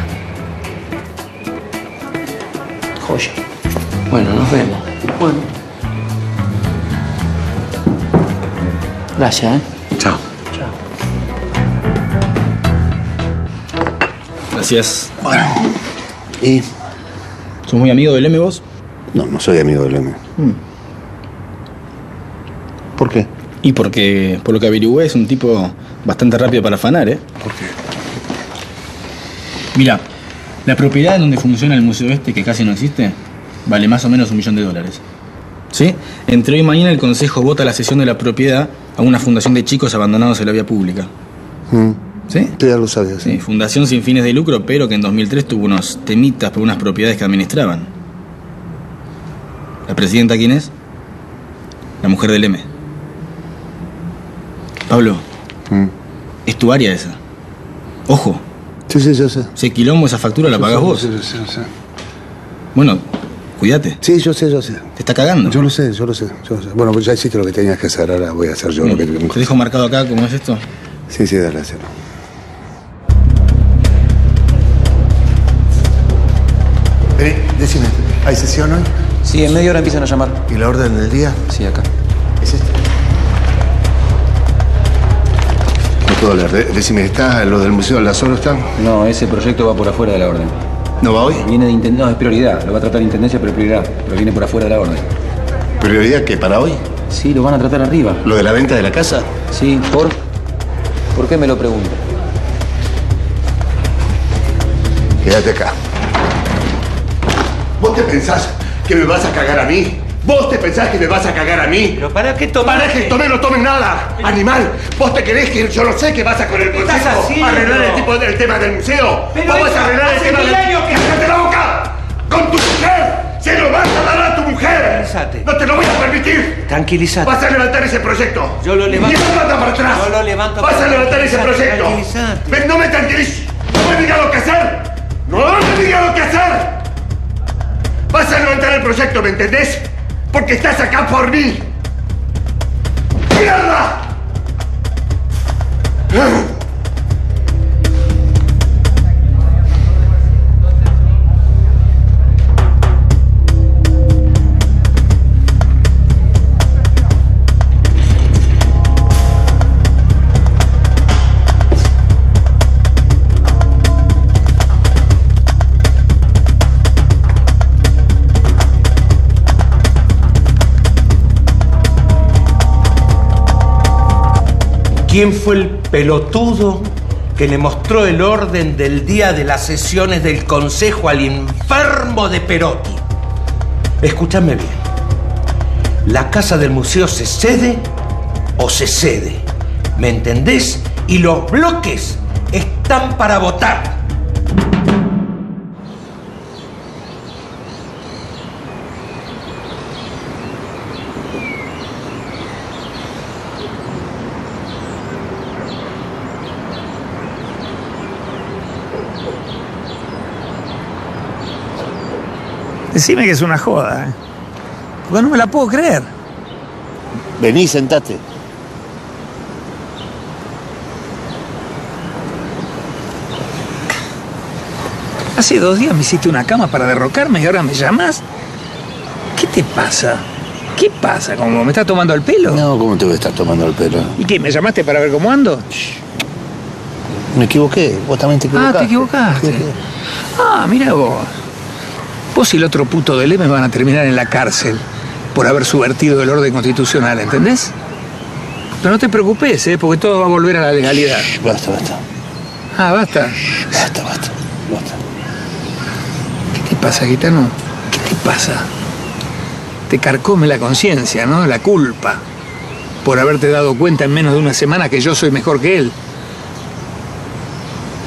Joya. Bueno, nos vemos. Bueno. Gracias, ¿eh? Chao. Gracias. Bueno. ¿Y? ¿Sos muy amigo del M vos? No, no soy amigo del M. ¿Por qué? Y porque, por lo que averigüé, es un tipo bastante rápido para afanar, ¿eh? ¿Por qué? Mira, la propiedad en donde funciona el museo este, que casi no existe, vale más o menos un millón de dólares. ¿Sí? Entre hoy y mañana el Consejo vota la cesión de la propiedad a una fundación de chicos abandonados en la vía pública. Mm. ¿Sí? Ya lo sabías. Sí, fundación sin fines de lucro, pero que en 2003 tuvo unos temitas por unas propiedades que administraban. ¿La presidenta quién es? La mujer del M. Pablo, Mm. es tu área esa. Ojo. Sí, sí, yo sé. Ese quilombo, esa factura la sé, vos. sé, yo sé. Bueno, cuídate. Sí, yo sé, yo sé. Te está cagando. Yo lo sé, yo lo sé, yo lo sé. Bueno, pues ya hiciste lo que tenías que hacer, ahora voy a hacer yo lo que tengo Te dejo marcado acá cómo es esto. Sí, sí, dale, hacelo. Vení, decime, ¿hay sesión hoy? Sí, en media hora empiezan a llamar. ¿Y la orden del día? Sí, acá. ¿Es este? No puedo hablar. De- decime, ¿está lo del Museo del Lazaro está? No, ese proyecto va por afuera de la orden. ¿No va hoy? Viene de Intendencia, no, es prioridad. Lo va a tratar Intendencia, pero prioridad. Pero viene por afuera de la orden. ¿Prioridad qué, para hoy? Sí, lo van a tratar arriba. ¿Lo de la venta de la casa? Sí, ¿por? ¿Por qué me lo pregunta? Quédate acá. ¿Vos te pensás que me vas a cagar a mí? ¿Vos te pensás que me vas a cagar a mí? ¿Pero para qué tomaste? ¡Para que tome, no tomes nada! ¡Animal! ¿Vos te querés que yo no sé qué vas a con el ¿Qué estás consejo? ¿Arreglar el, tipo del tema del museo? Pero ¿Vos vas eso a arreglar el tema del... que- ¡Cállate la boca! ¡Con tu mujer! ¡Se lo vas a dar a tu mujer! Tranquilízate. ¡No te lo voy a permitir! Tranquilízate. ¡Vas a levantar ese proyecto! Yo lo levanto. ¡Y no anda para atrás! Yo lo levanto ¡Vas a levantar ese proyecto! tranquilizate. Ven, ¡No me tranquilices! ¡No me digas lo que hacer! ¡No me digas lo que hacer! Vas a levantar el proyecto, ¿me entendés? Porque estás acá por mí. ¡Mierda! ¿Quién fue el pelotudo que le mostró el orden del día de las sesiones del Consejo al enfermo de Perotti? Escúchame bien. La casa del museo se cede o se cede. ¿Me entendés? Y los bloques están para votar. Decime que es una joda, ¿eh? Porque no me la puedo creer. Vení, sentate. Hace dos días me hiciste una cama para derrocarme y ahora me llamas. ¿Qué te pasa? ¿Qué pasa? ¿Cómo me estás tomando el pelo? No, ¿cómo te voy a estar tomando el pelo? ¿Y qué? ¿Me llamaste para ver cómo ando? Me equivoqué, vos también te Ah, equivocaste. te equivocaste. Ah, mira vos. Vos y el otro puto del M van a terminar en la cárcel por haber subvertido el orden constitucional, ¿entendés? Pero no te preocupes, ¿eh? porque todo va a volver a la legalidad. Basta, basta. Ah, basta. Basta, basta, basta. ¿Qué te pasa, gitano? ¿Qué te pasa? Te carcome la conciencia, ¿no? La culpa. Por haberte dado cuenta en menos de una semana que yo soy mejor que él.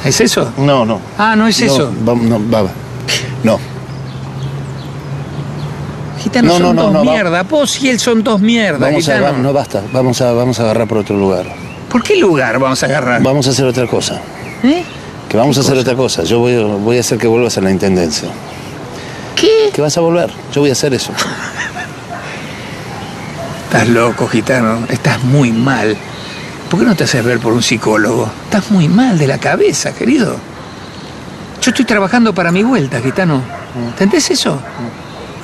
¿Es eso? No, no. Ah, no es eso. Va, no, va, va. No. Gitano, No, son no, no, dos mierdas. Vos y él son dos mierdas, Vamos a, gitano. vamos, no basta. Vamos a, vamos a agarrar por otro lugar. ¿Por qué lugar vamos a agarrar? Vamos a hacer otra cosa. ¿Eh? Que vamos ¿Qué a hacer cosa? otra cosa. Yo voy, voy a hacer que vuelvas a la intendencia. ¿Qué? Que vas a volver. Yo voy a hacer eso. Estás loco, gitano. Estás muy mal. ¿Por qué no te haces ver por un psicólogo? Estás muy mal de la cabeza, querido. Yo estoy trabajando para mi vuelta, gitano. ¿Entendés eso?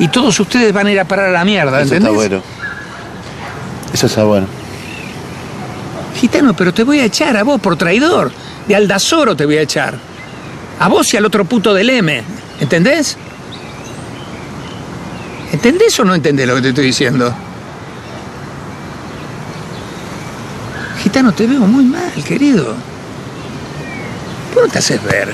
Y todos ustedes van a ir a parar a la mierda, Eso ¿entendés? está bueno. Eso está bueno. Gitano, pero te voy a echar a vos por traidor. De Aldazoro te voy a echar. A vos y al otro puto del M. ¿Entendés? ¿Entendés o no entendés lo que te estoy diciendo? Gitano, te veo muy mal, querido. ¿Por qué no te haces ver?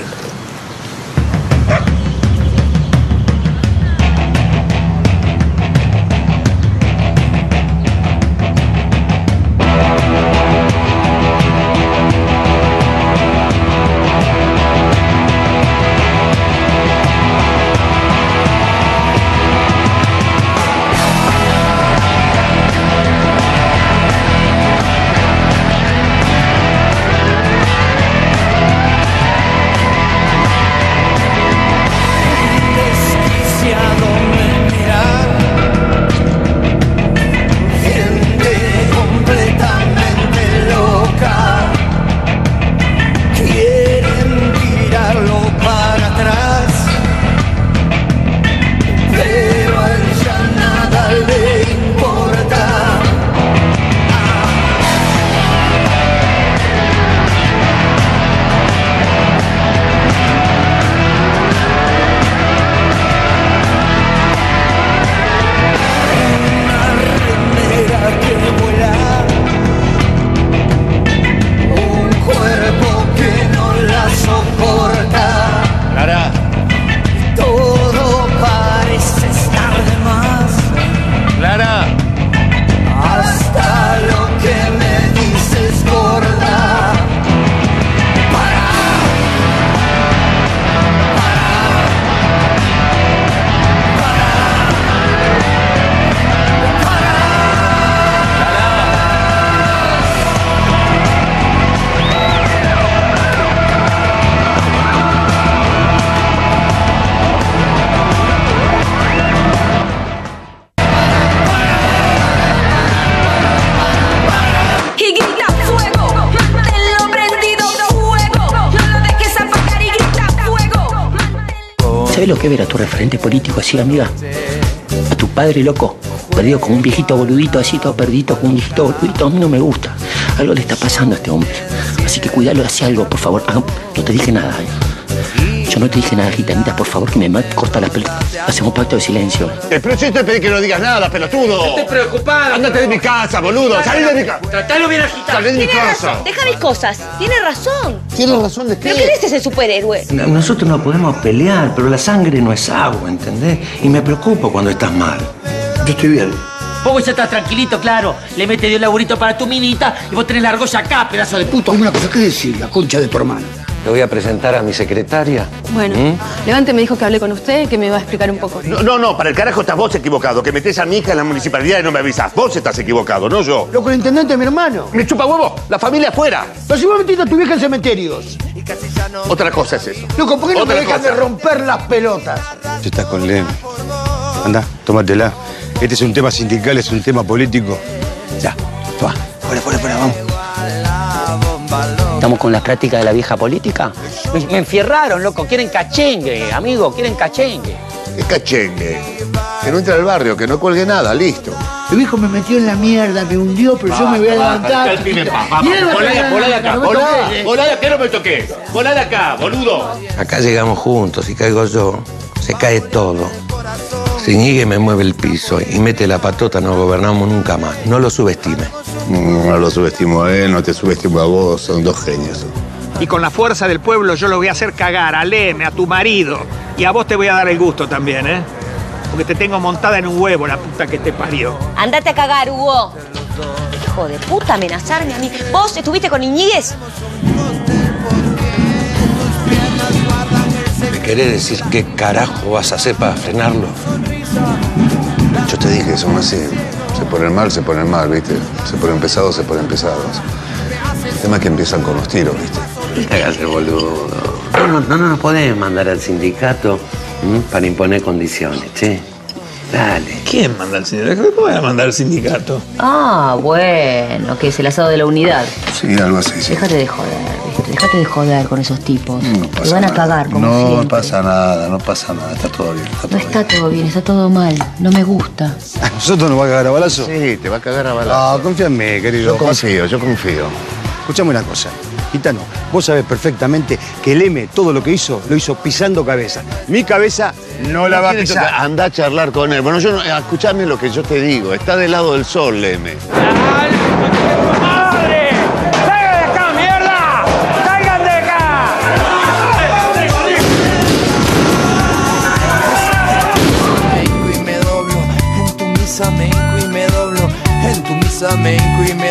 Así, amiga? A tu padre loco, perdido como un viejito boludito, así todo perdido como un viejito boludito. A mí no me gusta. Algo le está pasando a este hombre. Así que cuidalo, hace algo, por favor. Haga- No te dije nada, ¿eh? Yo no te dije nada, gitanita, por favor, que me corta la pelota. Hacemos pacto de silencio. Pero yo te pedí que no digas nada, pelotudo. Estoy preocupado. Ándate de mi casa, boludo. Salí de mi casa. Tratalo bien agitado. Salí de mi Tiene casa. razón, deja mis cosas. Tiene razón. ¿Tienes razón de ¿Pero quién es ese superhéroe? No- Nosotros no podemos pelear, pero la sangre no es agua, ¿entendés? Y me preocupo cuando estás mal. Yo estoy bien. Vos ya estás tranquilito, claro. Le mete un laburito para tu minita y vos tenés la argolla acá, pedazo de puto. Una cosa, ¿qué decir? La concha de tu hermano. Te voy a presentar a mi secretaria. Bueno, ¿Mm? Levante me dijo que hablé con usted, que me iba a explicar un poco. No, no, no, para el carajo estás vos equivocado. Que metés a mi hija en la municipalidad y no me avisas. Vos estás equivocado, no yo. Loco, el intendente es mi hermano. Me chupa huevo, la familia afuera. Pero si vos metiste a tu vieja en cementerios. Otra cosa es eso. Loco, ¿por qué no Otra me dejan cosa. de romper las pelotas? Tú estás con Lem. Anda, tómatela. Este es un tema sindical, es un tema político. Ya, va. Fuera, fuera, fuera, vamos. ¿Estamos con las prácticas de la vieja política? Me, me enfierraron, loco. Quieren cachengue, amigo. Quieren cachengue. Es cachengue. Que no entre al barrio, que no cuelgue nada, listo. Mi viejo me metió en la mierda, me hundió, pero yo me voy a levantar. Va Volá de acá, no me volá, eh. volá de acá, no me toques. Volá de acá, boludo. Acá llegamos juntos y caigo yo. Se cae todo. Si Ñigue me mueve el piso y mete la patota, no gobernamos nunca más. No lo subestime. No, lo subestimo a él, no te subestimo a vos, son dos genios. Y con la fuerza del pueblo yo lo voy a hacer cagar a Leme, a tu marido. Y a vos te voy a dar el gusto también, ¿eh? Porque te tengo montada en un huevo, la puta que te parió. Andate a cagar, Hugo. Hijo de puta, amenazarme a mí. ¿Vos estuviste con Iñiguez? ¿Me querés decir qué carajo vas a hacer para frenarlo? Yo te dije, son así. Se ponen mal, se ponen mal, ¿viste? Se ponen pesados, se ponen pesados. El tema es que empiezan con los tiros, ¿viste? Hágase boludo. No, no, no, no nos podés mandar al sindicato ¿m? para imponer condiciones, che. Dale. ¿Quién manda al sindicato? ¿Cómo voy a mandar al sindicato? Ah, bueno, que es el asado de la unidad. Sí, algo así, sí. Déjate de joder, Déjate de joder con esos tipos. Te van a cagar, como No siempre. pasa nada, no pasa nada, está todo bien. Está No está todo bien, está todo mal. No me gusta. ¿A nosotros nos va a cagar a balazo? Sí, te va a cagar a balazo. No, confía en mí, querido. Yo confío, yo confío. Escuchame una cosa. Gitano, vos sabés perfectamente que el M todo lo que hizo, lo hizo pisando cabeza. Mi cabeza no la va a pisar. tocar, Anda a charlar con él. Bueno, yo no, escuchame lo que yo te digo. Está del lado del sol, Leme. Tu misa menco y me